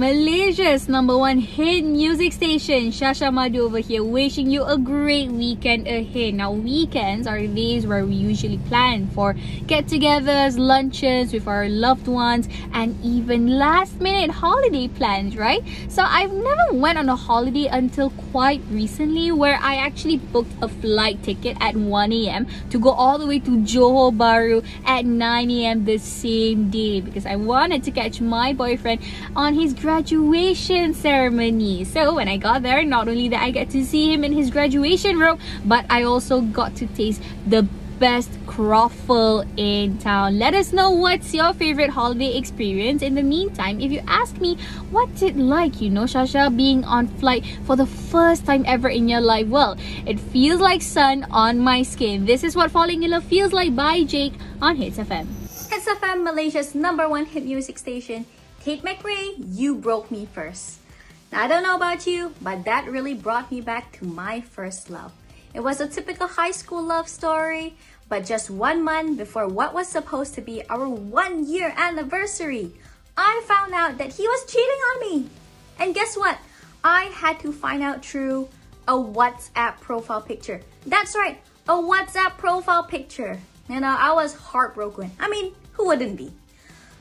Malaysia's number one hit music station, Shasha Madu over here, wishing you a great weekend ahead. Now, weekends are days where we usually plan for get togethers, lunches with our loved ones, and even last minute holiday plans, right? So, I've never went on a holiday until quite recently where I actually booked a flight ticket at 1 a.m. to go all the way to Johor Bahru at 9 a.m. the same day because I wanted to catch my boyfriend on his ceremony. So when I got there, not only did I get to see him in his graduation robe, but I also got to taste the best croffle in town. Let us know what's your favorite holiday experience. In the meantime, if you ask me, what's it like, you know, Shasha, being on flight for the first time ever in your life? Well, it feels like sun on my skin. This is what Falling in Love feels like by Jake on HITZ FM. HITZ FM, Malaysia's number one hit music station. Tate McRae, you broke me first. Now, I don't know about you, but that really brought me back to my first love. It was a typical high school love story, but just one month before what was supposed to be our one year anniversary, I found out that he was cheating on me. And guess what? I had to find out through a WhatsApp profile picture. That's right, a WhatsApp profile picture. You know, I was heartbroken. I mean, who wouldn't be?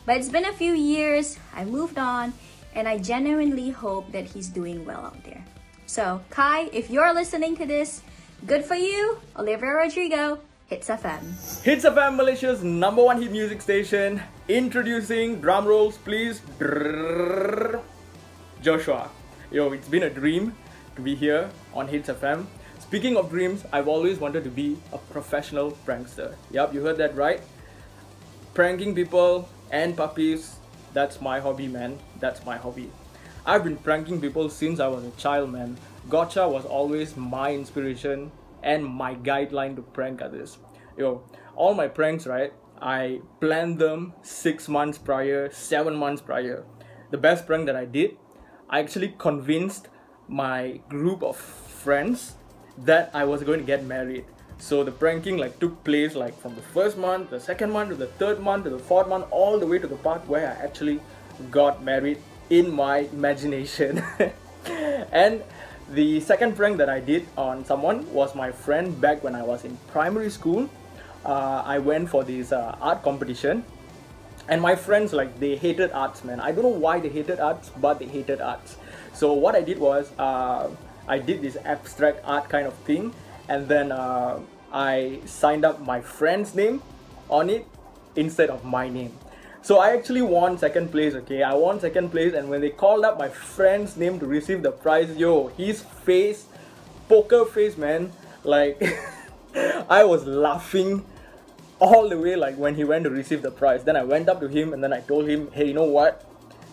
But it's been a few years, I moved on, and I genuinely hope that he's doing well out there. So, Kai, if you're listening to this, Good for you, Olivia Rodrigo, HITZ FM. HITZ FM, Malaysia's number one hit music station. Introducing drum rolls, please. Joshua. Yo, it's been a dream to be here on HITZ FM. Speaking of dreams, I've always wanted to be a professional prankster. Yup, you heard that right. Pranking people and puppies, that's my hobby, man. That's my hobby. I've been pranking people since I was a child, man. Gotcha was always my inspiration and my guideline to prank others. Yo, all my pranks, right? I planned them six months prior, seven months prior. The best prank that I did, I actually convinced my group of friends that I was going to get married. So the pranking like took place like from the first month, the second month, to the third month, to the fourth month, all the way to the part where I actually got married in my imagination. and the second prank that I did on someone was my friend back when I was in primary school. Uh, I went for this uh, art competition and my friends like they hated arts man i don't know why they hated arts but they hated arts so what i did was uh, i did this abstract art kind of thing and then uh, i signed up my friend's name on it instead of my name so I actually won second place, okay? I won second place, and when they called up my friend's name to receive the prize, yo, his face, poker face, man, like, I was laughing all the way, like, when he went to receive the prize. Then I went up to him and then I told him, hey, you know what?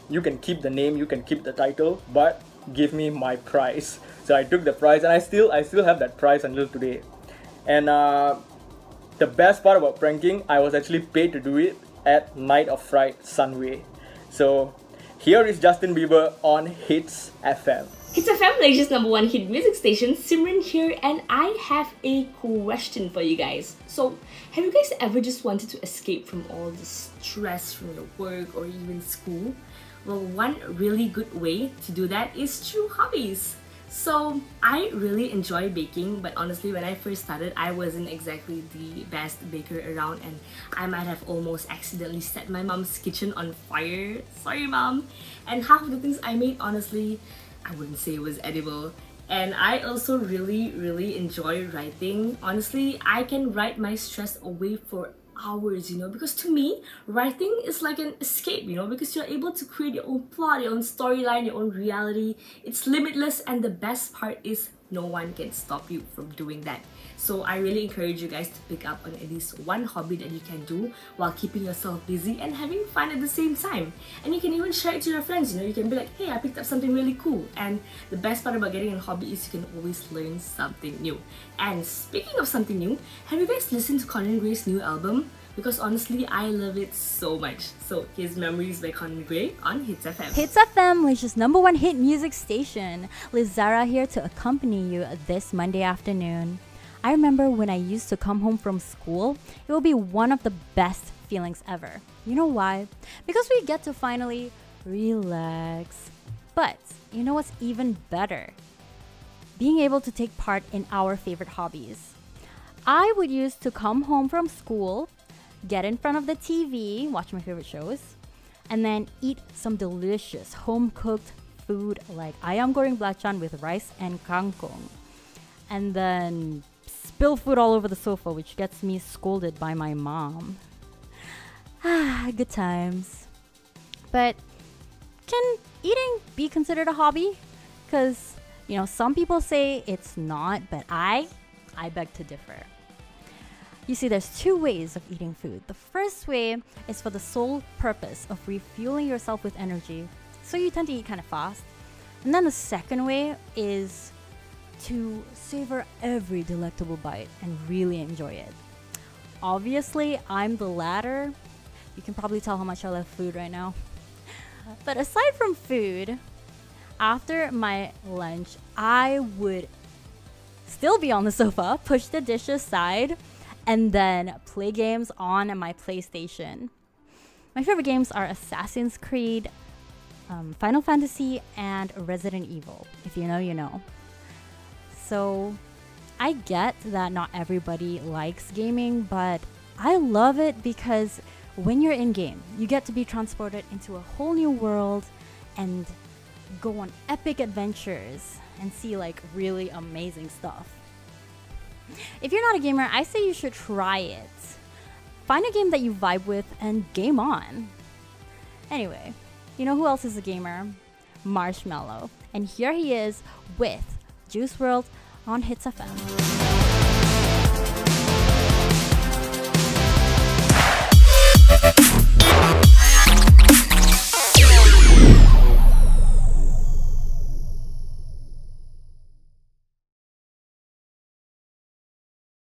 You can keep the name, you can keep the title, but give me my prize. So I took the prize, and I still, I still have that prize until today. And uh, the best part about pranking, I was actually paid to do it at Night of Fright Sunway. So here is Justin Bieber on HITZ FM. HITZ FM, Malaysia's number one hit music station. Simran here, and I have a question for you guys. So, have you guys ever just wanted to escape from all the stress from your work or even school? Well, one really good way to do that is through hobbies. So I really enjoy baking, but honestly, when I first started, I wasn't exactly the best baker around, and I might have almost accidentally set my mom's kitchen on fire. Sorry, mom. And half of the things I made, honestly, I wouldn't say it was edible. And I also really, really enjoy writing. Honestly, I can write my stress away for hours, you know, because to me, writing is like an escape, you know, because you're able to create your own plot, your own storyline, your own reality. It's limitless, and the best part is no one can stop you from doing that. So I really encourage you guys to pick up on at least one hobby that you can do while keeping yourself busy and having fun at the same time. And you can even share it to your friends, you know, you can be like, hey, I picked up something really cool. And the best part about getting a hobby is you can always learn something new. And speaking of something new, have you guys listened to Conan Gray's new album? Because honestly, I love it so much. So here's Memories by Conan Gray on HITZ FM. HITZ FM, Malaysia's number one hit music station. Liz Zara here to accompany you this Monday afternoon. I remember when I used to come home from school, it would be one of the best feelings ever. You know why? Because we get to finally relax. But you know what's even better? Being able to take part in our favorite hobbies. I would use to come home from school, get in front of the TV, watch my favorite shows, and then eat some delicious home cooked food like ayam goreng belacan with rice and kangkong. And then spill food all over the sofa, which gets me scolded by my mom. Ah, good times. But can eating be considered a hobby? Because, you know, some people say it's not, but I, I beg to differ. You see, there's two ways of eating food. The first way is for the sole purpose of refueling yourself with energy, so you tend to eat kind of fast. And then the second way is to savor every delectable bite and really enjoy it. Obviously, I'm the latter. You can probably tell how much I love food right now. But aside from food, after my lunch, I would still be on the sofa, push the dish aside, and then play games on my PlayStation. My favorite games are Assassin's Creed, um, Final Fantasy, and Resident Evil. If you know, you know. So I get that not everybody likes gaming, but I love it because when you're in game, you get to be transported into a whole new world and go on epic adventures and see like really amazing stuff. If you're not a gamer, I say you should try it. Find a game that you vibe with and game on. Anyway, you know who else is a gamer? Marshmello. And here he is with Juice WRLD on HITZ FM.